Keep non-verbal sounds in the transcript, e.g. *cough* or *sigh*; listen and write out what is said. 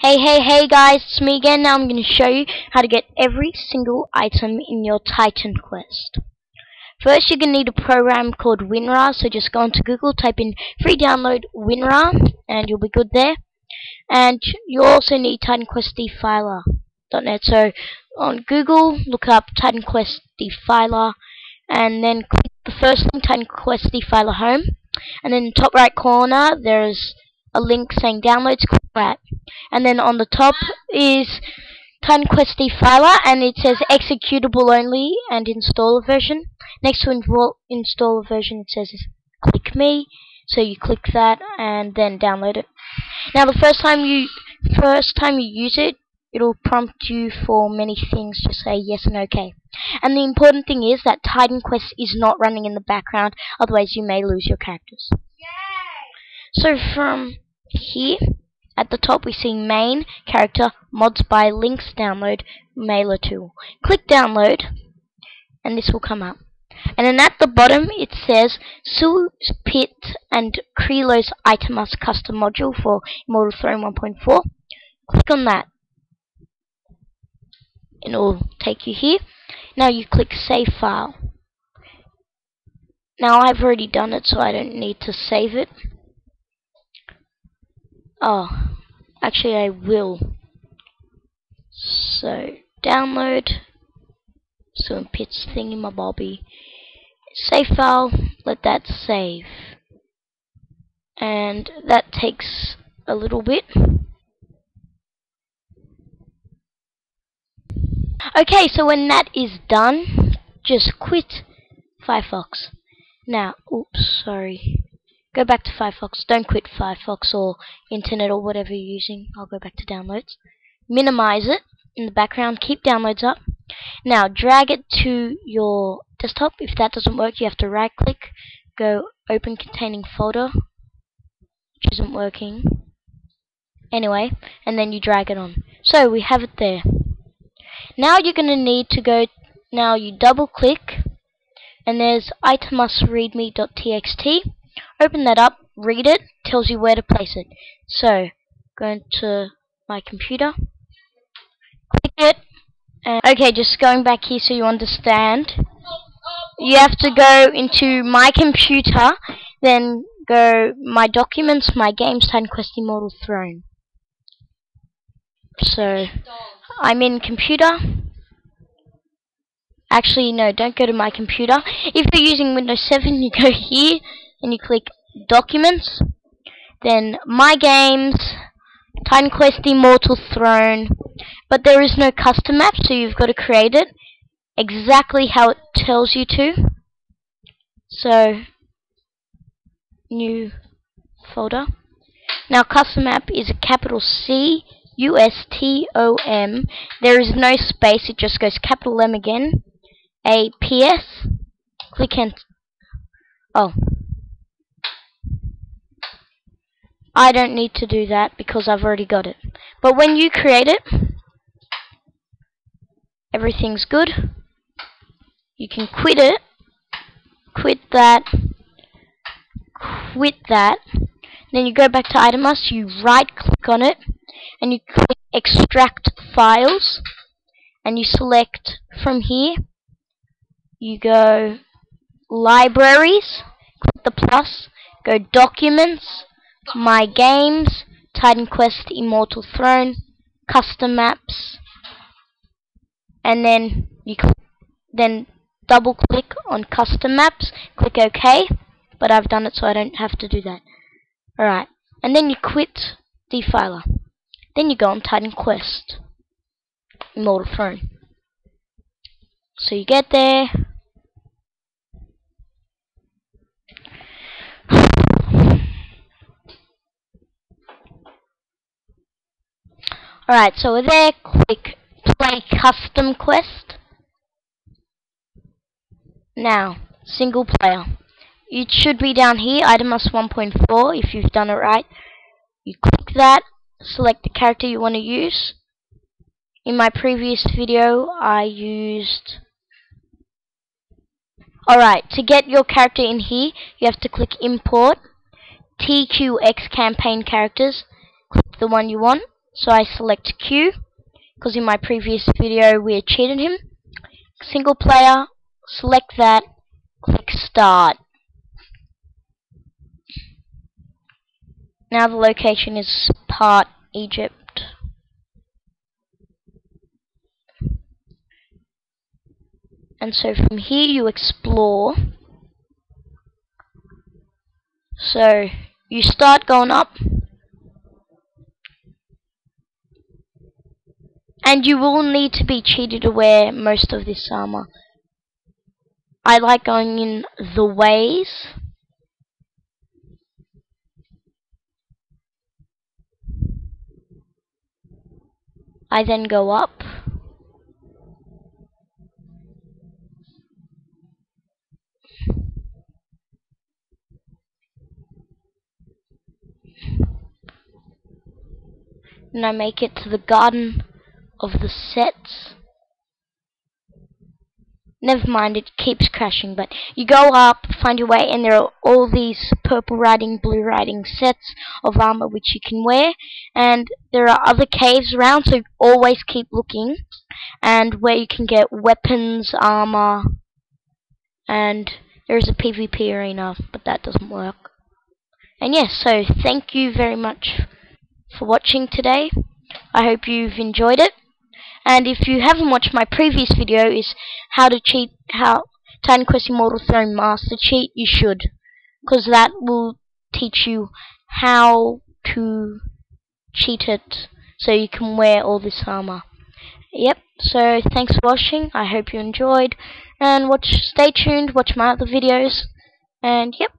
Hey, hey, hey guys, it's me again. Now I'm going to show you how to get every single item in your Titan Quest. First, you're going to need a program called WinRAR, so just go onto Google, type in free download WinRAR, and you'll be good there. And you also need Titan Quest Defiler.net. So on Google, look up Titan Quest Defiler, and then click the first link, Titan Quest Defiler Home. And in the top right corner, there's a link saying downloads, click. And then on the top is Titan Quest Defiler, and it says executable only and installer version. Next to installer version, it says click me. So you click that and then download it. Now the first time you first time you use it, it'll prompt you for many things. to say yes and okay. And the important thing is that Titan Quest is not running in the background, otherwise you may lose your characters. Yay! So from here at the top we see main character mods by links download mailer tool. Click download and this will come up. And then at the bottom it says Sul Pit and Krelos Itemus custom module for Immortal Throne 1.4. Click on that. And it will take you here. Now you click save file. Now I've already done it so I don't need to save it. Oh, actually I will. So, download some pits thingy-my-bobby. Save file, let that save. And that takes a little bit. Okay, so when that is done, just quit Firefox. Now, oops, sorry. Go back to Firefox. Don't quit Firefox or Internet or whatever you're using. I'll go back to downloads. Minimize it in the background. Keep downloads up. Now drag it to your desktop. If that doesn't work, you have to right click, go open containing folder, which isn't working. Anyway, and then you drag it on. So we have it there. Now you're going to need to go, now you double click, and there's itemusreadme.txt open that up, read it, tells you where to place it. So, go into my computer, click it, and okay, just going back here so you understand. You have to go into my computer, then go my documents, my games, Titan Quest Immortal Throne. So, I'm in computer. Actually, no, don't go to my computer. If you're using Windows 7, *laughs* you go here, and you click Documents, then My Games, Titan Quest Immortal Throne, but there is no custom map, so you've got to create it exactly how it tells you to. So, new folder. Now, custom map is a capital C U S T O M. There is no space, it just goes capital M again. A P S. Click enter. Oh, I don't need to do that because I've already got it. But when you create it, everything's good. You can quit it, quit that, quit that. Then you go back to Itemus, you right click on it, and you click extract files, and you select from here, you go libraries, click the plus, go documents, my Games, Titan Quest Immortal Throne, Custom Maps, and then you then double click on Custom Maps, click OK, but I've done it so I don't have to do that. Alright, and then you quit Defiler. Then you go on Titan Quest Immortal Throne. So you get there, Alright, so we're there, click play custom quest. Now, single player. It should be down here, Itemus 1.4, if you've done it right. You click that, select the character you want to use. In my previous video, I used... Alright, to get your character in here, you have to click Import, TQX Campaign Characters, click the one you want So I select Q, because in my previous video we had cheated him. Single player, select that, click Start. Now the location is part Egypt. And so from here you explore. So you start going up. And you will need to be cheated to wear most of this armor. I like going in the ways. I then go up. And I make it to the garden of the sets. Never mind, it keeps crashing, but you go up, find your way, and there are all these purple riding, blue riding sets of armor which you can wear, and there are other caves around, so always keep looking, and where you can get weapons, armor, and there's a PvP arena, but that doesn't work. And yes, so thank you very much for watching today. I hope you've enjoyed it. And if you haven't watched my previous video is how to cheat how Titan Quest Immortal Throne Master cheat, you should. Because that will teach you how to cheat it so you can wear all this armor. Yep, so thanks for watching. I hope you enjoyed. And watch stay tuned, watch my other videos. And yep.